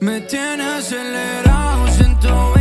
Me tiene acelerado, siento